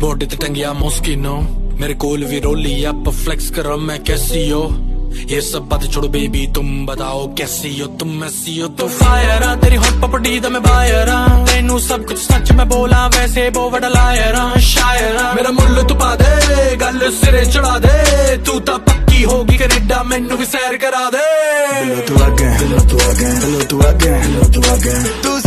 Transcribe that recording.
body ते टंगिया मोस्किनो मेरे कोल भी रोली अप फ्लेक्स करो मैं कैसी हो ये सब बात छोड़ो बेबी तुम बताओ कैसी हो तुम ऐसी हो तो फायर आ तेरी हॉट पपड़ी तो मैं बायर आ तेनू सब कुछ सच मैं बोला वैसे बो बड़ा लायर आ शायर आ मेरा मुल्ल तू पा दे गल सिरे चढ़ा दे तू ਤਾਂ पक्की होगी कनेडा ਮੈਨੂੰ भी सैर करा दे ਦਿਲੋਂ ਤੂੰ ਅਗੇ ਦਿਲੋਂ ਤੂੰ ਅਗੇ ਦਿਲੋਂ ਤੂੰ ਅਗੇ ਦਿਲੋਂ ਤੂੰ ਅਗੇ ਤੂੰ ਸਭ ਤੋਂ ਅਲੱਗ ਹੈ